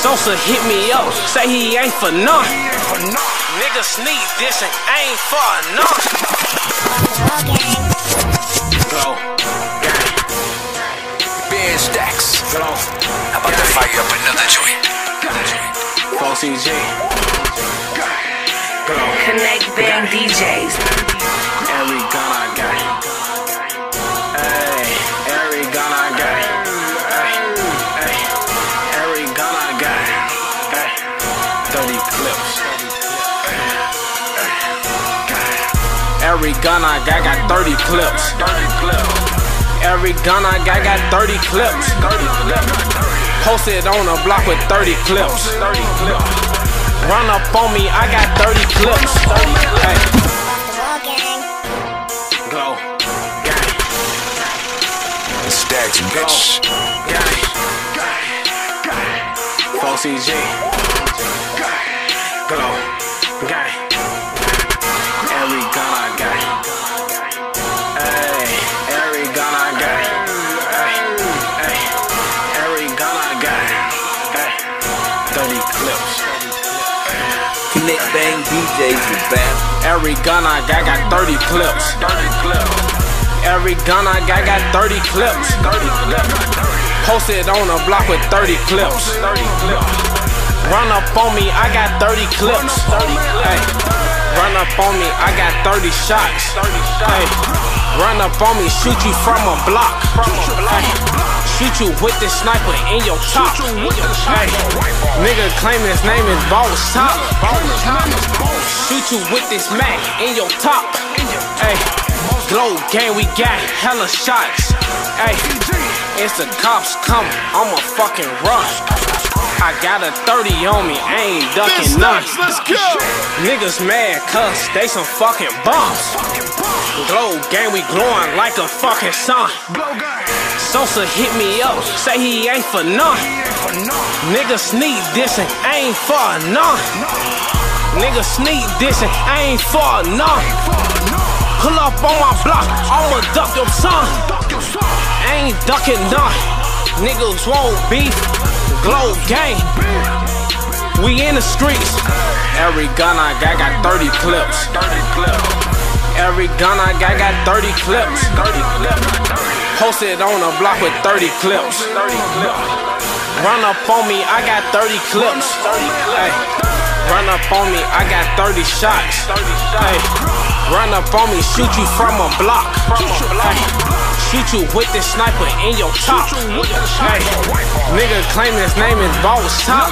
Sosa hit me up, say he ain't for none. Niggas need this and ain't for none. Go. Ben Staxx. Go. How about to fire up another joint? 4CG. Go. Connect Bang DJs. Every gun I Every gun I got got 30 clips. 30 clips. Every gun I got got 30 clips. 30 clips. Posted on a block with 30 clips. 30 clips. Run up on me, I got 30 clips. Hey. Go. Staxx, bitch. Gang. 4CG. Go. 30 clips. Connect Bang DJs is back. Every gun I got got 30 clips. 30 clips. Every gun I got got 30 clips. 30 clips. Posted on a block with 30 clips. 30 clips. Run up on me, I got 30 clips. 30 Hey. Run up on me, I got 30 shots. 30 Hey. Run up on me, shoot you from a block. Hey. Shoot you with this sniper in your top. Hey. Nigga claim his name is Boss Top. Shoot you with this Mac in your top. Hey, Glo Gang, we got hella shots. Hey, it's the cops coming, I'ma fucking run. I got a 30 on me, I ain't ducking none. Let's go. Niggas mad cause they some fucking bums. Glo Gang, we glowing like a fucking sun. Sosa hit me up, say he ain't for none. Niggas this and ain't for none. Niggas this and ain't for none. Pull up on my block, I'ma duck your son. Ain't ducking none. Niggas won't beef. Glo Gang. We in the streets. Every gun I got got 30 clips. 30 clips. Every gun I got got 30 clips. 30 clips. Posted on a block with 30 clips. 30 clips. Run up on me, I got 30 clips. 30 Hey. Run up on me, I got 30 shots. 30 Hey. Run up on me, shoot you from a block. Hey. Shoot you with this sniper in your top. Hey. Nigga claim his name is Boss Top.